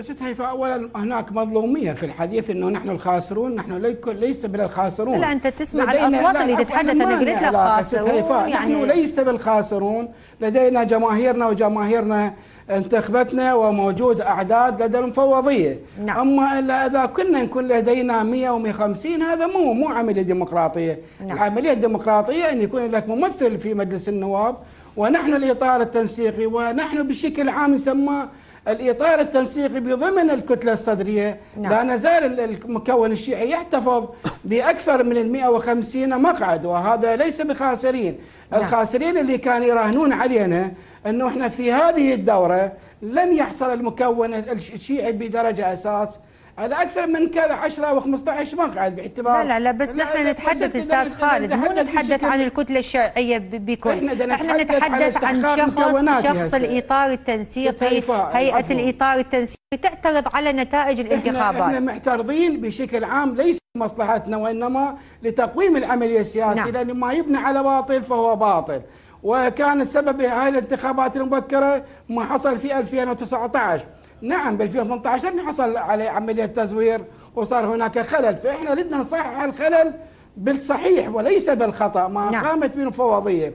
ست هيفاء اولا هناك مظلومية في الحديث إنه نحن الخاسرون نحن ليس بالخاسرون لا أنت تسمع الأصوات اللي تتحدث أنا قلت لك خاسرون يعني نحن ليس بالخاسرون. لدينا جماهيرنا وجماهيرنا انتخبتنا وموجود أعداد لدى المفوضية. نعم. أما إلا إذا كنا نكون لدينا 100 و150 هذا مو مو عملية ديمقراطية. نعم. العملية الديمقراطية أن يكون لك ممثل في مجلس النواب ونحن الاطار التنسيقي ونحن بشكل عام نسمى الإطار التنسيقي بضمن الكتلة الصدرية نعم. لا نزال المكون الشيعي يحتفظ بأكثر من ال 150 مقعد وهذا ليس بخاسرين نعم. الخاسرين اللي كانوا يراهنون علينا أنه إحنا في هذه الدورة لن يحصل المكون الشيعي بدرجة أساس على أكثر من كذا 10 و15 مقعد باعتبار. لا لا لا بس نحن نتحدث أستاذ خالد مو نتحدث عن الكتلة الشيعية بكل. إحنا, إحنا نتحدث عن شخص شخص الإطار التنسيقي هيئة الإطار التنسيقي تعترض على نتائج الانتخابات إحنا معترضين بشكل عام ليس مصلحتنا وإنما لتقويم العملية السياسيه نعم. لأن ما يبنى على باطل فهو باطل. وكان السبب هاي الانتخابات المبكرة ما حصل في 2019 نعم ب 2018 لم يحصل عليه عملية تزوير وصار هناك خلل فإحنا ردنا نصحح الخلل بالصحيح وليس بالخطأ ما نعم. قامت به المفوضيه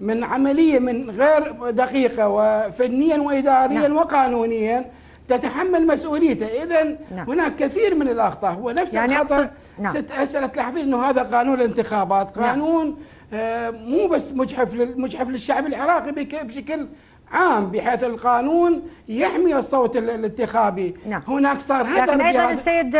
من عملية من غير دقيقة وفنيا واداريا نعم. وقانونيا تتحمل مسؤوليته اذا نعم. هناك كثير من الأخطاء هو نفس يعني الخطأ نعم. ست أسئلة تلاحظين إنه هذا قانون الانتخابات نعم. قانون نعم. آه مو بس مجحف مجحف للشعب العراقي بشكل عام بحيث القانون يحمي الصوت الانتخابي نعم. هناك صار لكن أيضا السيد